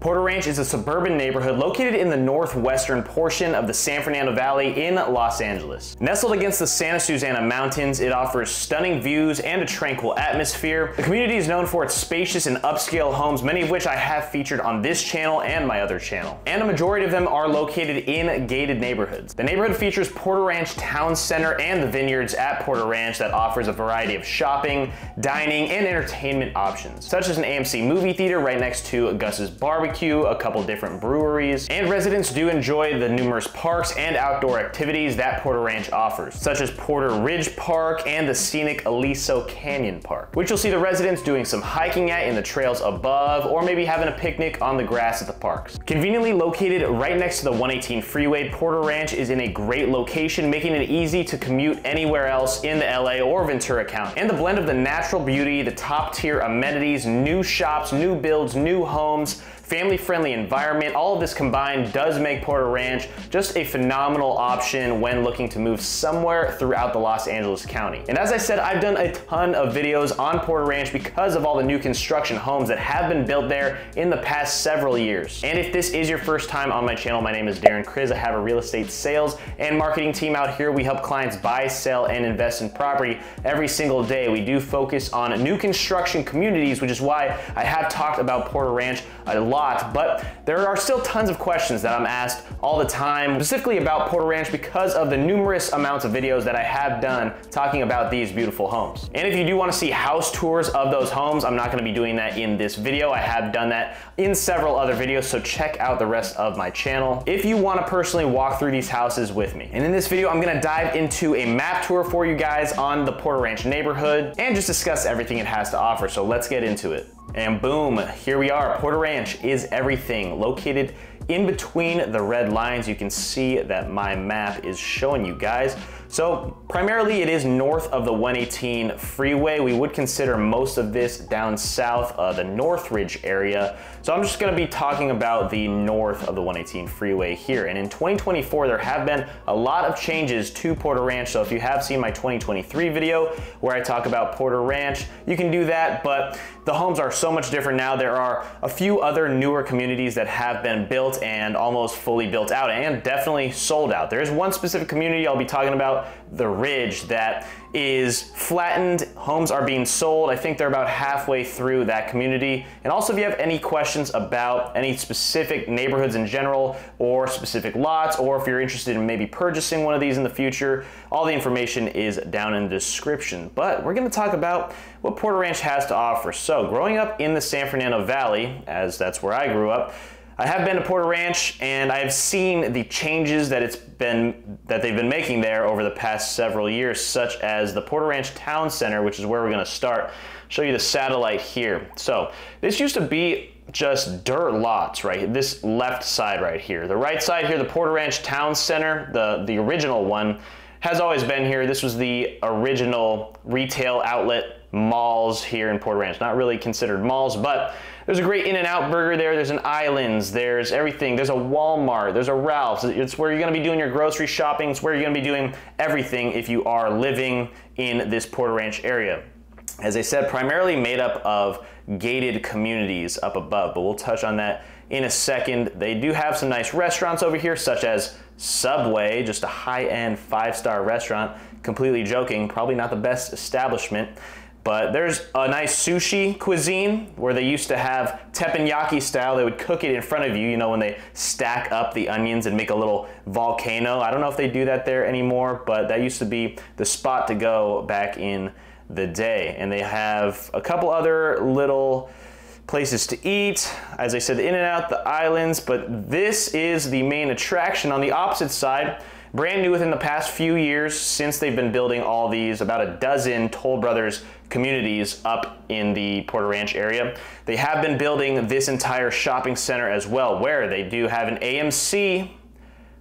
Porter Ranch is a suburban neighborhood located in the northwestern portion of the San Fernando Valley in Los Angeles. Nestled against the Santa Susana Mountains, it offers stunning views and a tranquil atmosphere. The community is known for its spacious and upscale homes, many of which I have featured on this channel and my other channel. And a majority of them are located in gated neighborhoods. The neighborhood features Porter Ranch Town Center and the vineyards at Porter Ranch that offers a variety of shopping, dining, and entertainment options, such as an AMC movie theater right next to Gus's Barbecue barbecue, a couple different breweries, and residents do enjoy the numerous parks and outdoor activities that Porter Ranch offers, such as Porter Ridge Park and the scenic Aliso Canyon Park, which you'll see the residents doing some hiking at in the trails above, or maybe having a picnic on the grass at the parks. Conveniently located right next to the 118 freeway, Porter Ranch is in a great location, making it easy to commute anywhere else in the LA or Ventura County. And the blend of the natural beauty, the top tier amenities, new shops, new builds, new homes, family-friendly environment. All of this combined does make Porter Ranch just a phenomenal option when looking to move somewhere throughout the Los Angeles County. And as I said, I've done a ton of videos on Porter Ranch because of all the new construction homes that have been built there in the past several years. And if this is your first time on my channel, my name is Darren Kriz. I have a real estate sales and marketing team out here. We help clients buy, sell, and invest in property every single day. We do focus on new construction communities, which is why I have talked about Porter Ranch a lot lot, but there are still tons of questions that I'm asked all the time, specifically about Porter Ranch because of the numerous amounts of videos that I have done talking about these beautiful homes. And if you do wanna see house tours of those homes, I'm not gonna be doing that in this video. I have done that in several other videos, so check out the rest of my channel if you wanna personally walk through these houses with me. And in this video, I'm gonna dive into a map tour for you guys on the Porter Ranch neighborhood and just discuss everything it has to offer. So let's get into it. And boom, here we are. Porter Ranch is everything. Located in between the red lines, you can see that my map is showing you guys. So primarily it is north of the 118 freeway. We would consider most of this down south, uh, the Northridge area. So I'm just gonna be talking about the north of the 118 freeway here. And in 2024, there have been a lot of changes to Porter Ranch. So if you have seen my 2023 video where I talk about Porter Ranch, you can do that, but the homes are so much different now. There are a few other newer communities that have been built and almost fully built out and definitely sold out. There is one specific community I'll be talking about the ridge that is flattened. Homes are being sold. I think they're about halfway through that community. And also if you have any questions about any specific neighborhoods in general or specific lots, or if you're interested in maybe purchasing one of these in the future, all the information is down in the description. But we're gonna talk about what Porter Ranch has to offer. So growing up in the San Fernando Valley, as that's where I grew up, I have been to Porter Ranch and I've seen the changes that it's been that they've been making there over the past several years, such as the Porter Ranch Town Center, which is where we're going to start. Show you the satellite here. So this used to be just dirt lots, right? This left side right here. The right side here, the Porter Ranch Town Center, the, the original one, has always been here. This was the original retail outlet malls here in Porter Ranch. Not really considered malls, but there's a great In-N-Out burger there. There's an Islands. There's everything. There's a Walmart. There's a Ralph's. It's where you're going to be doing your grocery shopping. It's where you're going to be doing everything if you are living in this Porter Ranch area. As I said, primarily made up of gated communities up above, but we'll touch on that in a second. They do have some nice restaurants over here, such as Subway, just a high-end five-star restaurant. Completely joking, probably not the best establishment. But there's a nice sushi cuisine where they used to have teppanyaki style. They would cook it in front of you, you know, when they stack up the onions and make a little volcano. I don't know if they do that there anymore, but that used to be the spot to go back in the day. And they have a couple other little places to eat. As I said, the In-N-Out, the islands, but this is the main attraction. On the opposite side, brand new within the past few years since they've been building all these, about a dozen Toll Brothers communities up in the Porter Ranch area. They have been building this entire shopping center as well, where they do have an AMC.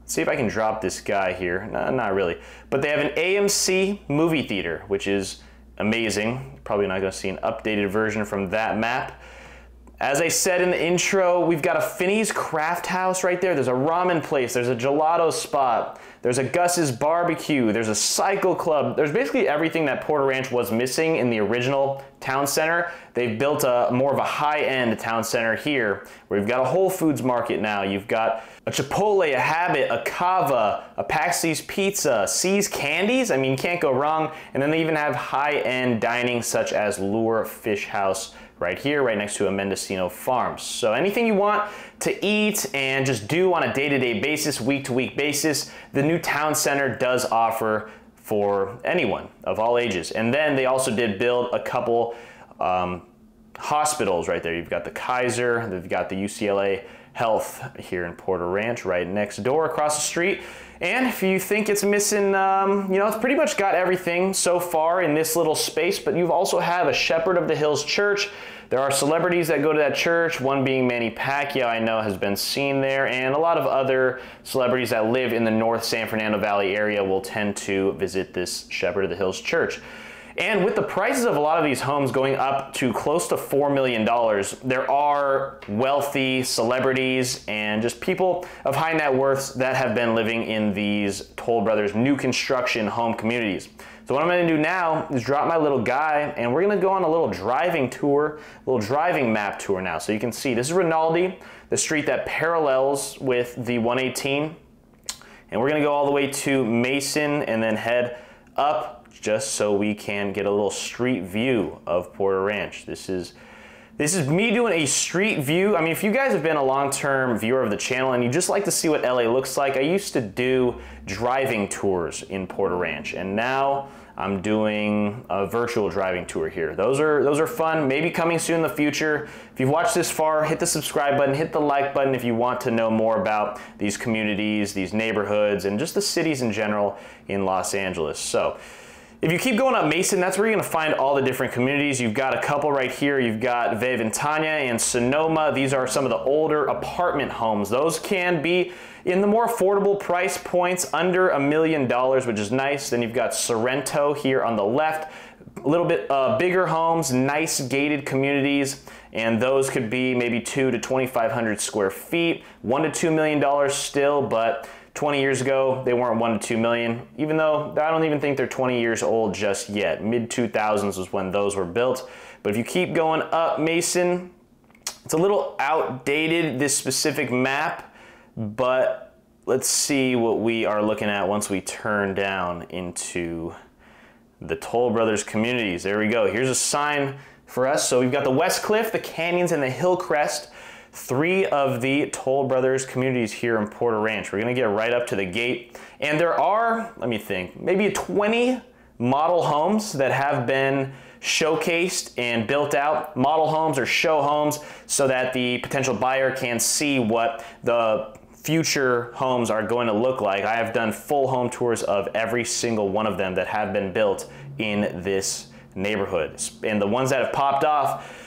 Let's see if I can drop this guy here. No, not really. But they have an AMC movie theater, which is amazing. Probably not gonna see an updated version from that map. As I said in the intro, we've got a Finney's Craft House right there. There's a ramen place, there's a gelato spot, there's a Gus's barbecue, there's a cycle club. There's basically everything that Porter Ranch was missing in the original town center. They've built a more of a high-end town center here where you've got a Whole Foods market now. You've got a Chipotle, a Habit, a Cava, a Patxi's Pizza, See's Candies. I mean, can't go wrong. And then they even have high-end dining such as Lure Fish House right here, right next to a Mendocino Farms. So anything you want to eat and just do on a day-to-day -day basis, week-to-week -week basis, the new town center does offer for anyone of all ages. And then they also did build a couple um, hospitals right there. You've got the Kaiser, they've got the UCLA Health here in Porter Ranch right next door across the street. And if you think it's missing, um, you know, it's pretty much got everything so far in this little space, but you also have a Shepherd of the Hills Church. There are celebrities that go to that church, one being Manny Pacquiao, I know has been seen there, and a lot of other celebrities that live in the North San Fernando Valley area will tend to visit this Shepherd of the Hills Church. And with the prices of a lot of these homes going up to close to $4 million, there are wealthy celebrities and just people of high net worths that have been living in these Toll Brothers new construction home communities. So what I'm gonna do now is drop my little guy and we're gonna go on a little driving tour, little driving map tour now. So you can see this is Rinaldi, the street that parallels with the 118. And we're gonna go all the way to Mason and then head up just so we can get a little street view of Porter Ranch. This is this is me doing a street view. I mean, if you guys have been a long-term viewer of the channel and you just like to see what LA looks like, I used to do driving tours in Porter Ranch, and now I'm doing a virtual driving tour here. Those are those are fun. Maybe coming soon in the future. If you've watched this far, hit the subscribe button, hit the like button if you want to know more about these communities, these neighborhoods, and just the cities in general in Los Angeles. So. If you keep going up Mason, that's where you're gonna find all the different communities. You've got a couple right here. You've got Ventana and Sonoma. These are some of the older apartment homes. Those can be in the more affordable price points under a million dollars, which is nice. Then you've got Sorrento here on the left. A little bit uh, bigger homes, nice gated communities, and those could be maybe two to 2,500 square feet, one to two million dollars still, but 20 years ago, they weren't one to two million, even though I don't even think they're 20 years old just yet. Mid 2000s was when those were built. But if you keep going up Mason, it's a little outdated, this specific map, but let's see what we are looking at once we turn down into the Toll Brothers communities. There we go. Here's a sign for us. So we've got the West Cliff, the canyons, and the Hillcrest three of the Toll Brothers communities here in Porter Ranch. We're gonna get right up to the gate. And there are, let me think, maybe 20 model homes that have been showcased and built out. Model homes or show homes so that the potential buyer can see what the future homes are going to look like. I have done full home tours of every single one of them that have been built in this neighborhood. And the ones that have popped off,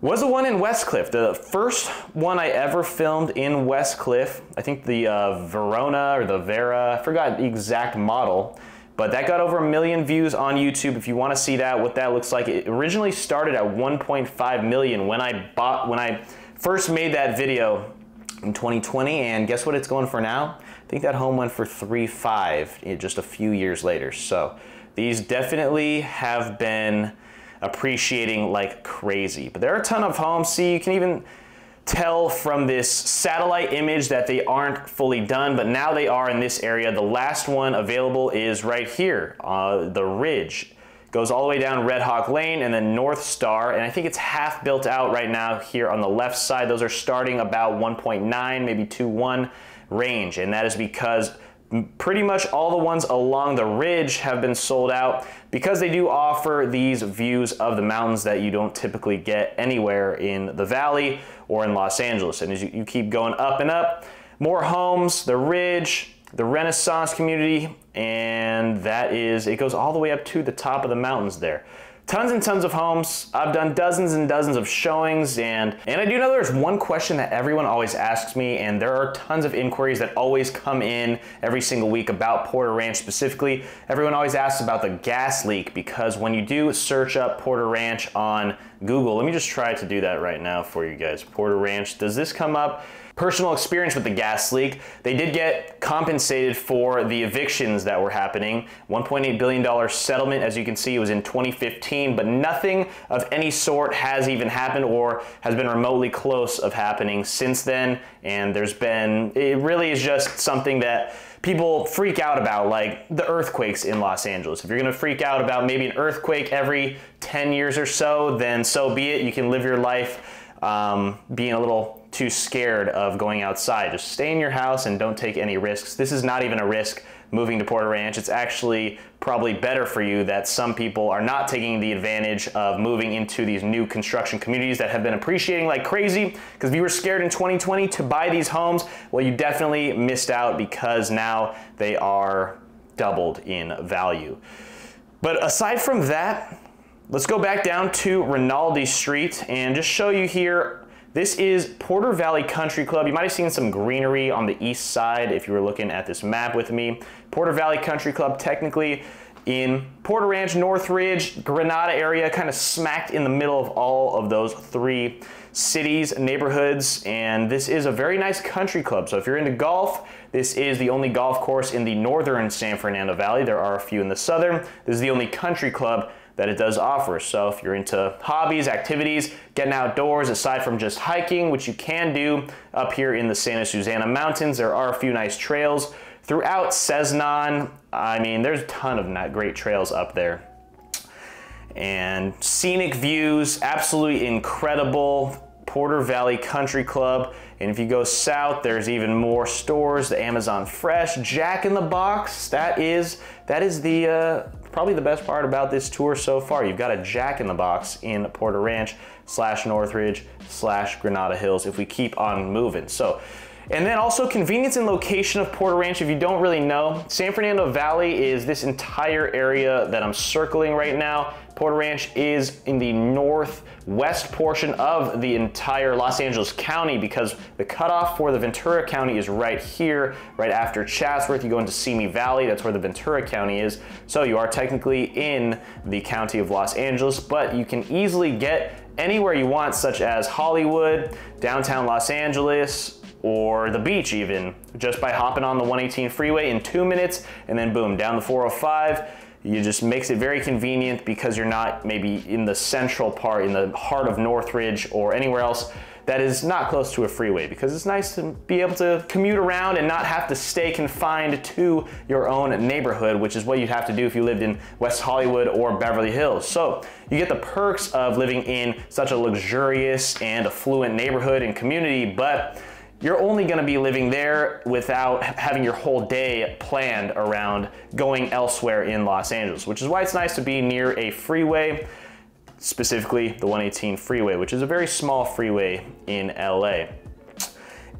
was the one in Westcliff. The first one I ever filmed in Westcliff, I think the uh, Verona or the Vera, I forgot the exact model, but that got over a million views on YouTube. If you want to see that, what that looks like, it originally started at 1.5 million when I bought, when I first made that video in 2020, and guess what it's going for now? I think that home went for 3.5 eh, just a few years later. So these definitely have been appreciating like crazy. But there are a ton of homes. See, you can even tell from this satellite image that they aren't fully done, but now they are in this area. The last one available is right here, uh, the Ridge. Goes all the way down Red Hawk Lane and then North Star, and I think it's half built out right now here on the left side. Those are starting about 1.9, maybe 2.1 range, and that is because pretty much all the ones along the ridge have been sold out because they do offer these views of the mountains that you don't typically get anywhere in the valley or in Los Angeles. And as you, you keep going up and up, more homes, the ridge, the Renaissance community, and that is, it goes all the way up to the top of the mountains there. Tons and tons of homes. I've done dozens and dozens of showings and, and I do know there's one question that everyone always asks me and there are tons of inquiries that always come in every single week about Porter Ranch specifically. Everyone always asks about the gas leak because when you do search up Porter Ranch on Google, let me just try to do that right now for you guys. Porter Ranch, does this come up? personal experience with the gas leak. They did get compensated for the evictions that were happening. $1.8 billion settlement, as you can see, was in 2015, but nothing of any sort has even happened or has been remotely close of happening since then. And there's been, it really is just something that people freak out about, like the earthquakes in Los Angeles. If you're gonna freak out about maybe an earthquake every 10 years or so, then so be it. You can live your life um, being a little too scared of going outside. Just stay in your house and don't take any risks. This is not even a risk moving to Porter Ranch. It's actually probably better for you that some people are not taking the advantage of moving into these new construction communities that have been appreciating like crazy. Because if you were scared in 2020 to buy these homes, well, you definitely missed out because now they are doubled in value. But aside from that, let's go back down to Rinaldi Street and just show you here this is Porter Valley Country Club. You might have seen some greenery on the east side if you were looking at this map with me. Porter Valley Country Club technically in Porter Ranch, Northridge, Granada area, kind of smacked in the middle of all of those three cities, neighborhoods, and this is a very nice country club. So if you're into golf, this is the only golf course in the northern San Fernando Valley. There are a few in the southern. This is the only country club that it does offer. So if you're into hobbies, activities, getting outdoors, aside from just hiking, which you can do up here in the Santa Susana Mountains, there are a few nice trails. Throughout Sesnon, I mean, there's a ton of great trails up there. And scenic views, absolutely incredible. Porter Valley Country Club. And if you go south, there's even more stores, the Amazon Fresh, Jack in the Box. That is, that is the, uh, probably the best part about this tour so far. You've got a Jack in the Box in Porter Ranch slash Northridge slash Granada Hills if we keep on moving. So and then also convenience and location of Porter Ranch, if you don't really know, San Fernando Valley is this entire area that I'm circling right now. Porter Ranch is in the northwest portion of the entire Los Angeles County because the cutoff for the Ventura County is right here, right after Chatsworth. You go into Simi Valley, that's where the Ventura County is. So you are technically in the county of Los Angeles, but you can easily get anywhere you want, such as Hollywood, downtown Los Angeles, or the beach even, just by hopping on the 118 freeway in two minutes and then boom, down the 405. You just makes it very convenient because you're not maybe in the central part, in the heart of Northridge or anywhere else that is not close to a freeway because it's nice to be able to commute around and not have to stay confined to your own neighborhood, which is what you'd have to do if you lived in West Hollywood or Beverly Hills. So you get the perks of living in such a luxurious and affluent neighborhood and community, but you're only going to be living there without having your whole day planned around going elsewhere in Los Angeles, which is why it's nice to be near a freeway, specifically the 118 freeway, which is a very small freeway in LA.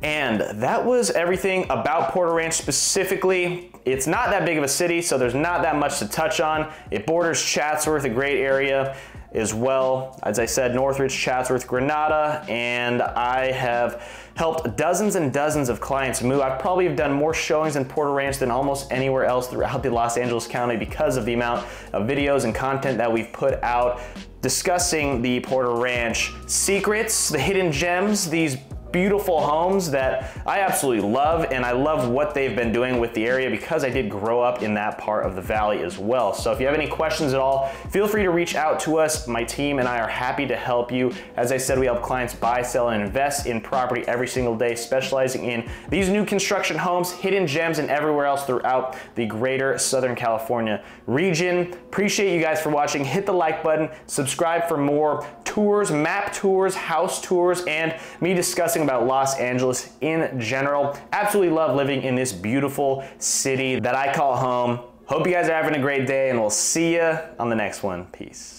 And that was everything about Porter Ranch specifically. It's not that big of a city, so there's not that much to touch on. It borders Chatsworth, a great area as well. As I said, Northridge, Chatsworth, Granada, and I have helped dozens and dozens of clients move. I probably have done more showings in Porter Ranch than almost anywhere else throughout the Los Angeles County because of the amount of videos and content that we've put out discussing the Porter Ranch secrets, the hidden gems, these beautiful homes that I absolutely love and I love what they've been doing with the area because I did grow up in that part of the valley as well. So if you have any questions at all, feel free to reach out to us. My team and I are happy to help you. As I said, we help clients buy, sell, and invest in property every single day, specializing in these new construction homes, hidden gems, and everywhere else throughout the greater Southern California region. Appreciate you guys for watching. Hit the like button, subscribe for more tours, map tours, house tours, and me discussing about Los Angeles in general. Absolutely love living in this beautiful city that I call home. Hope you guys are having a great day and we'll see you on the next one. Peace.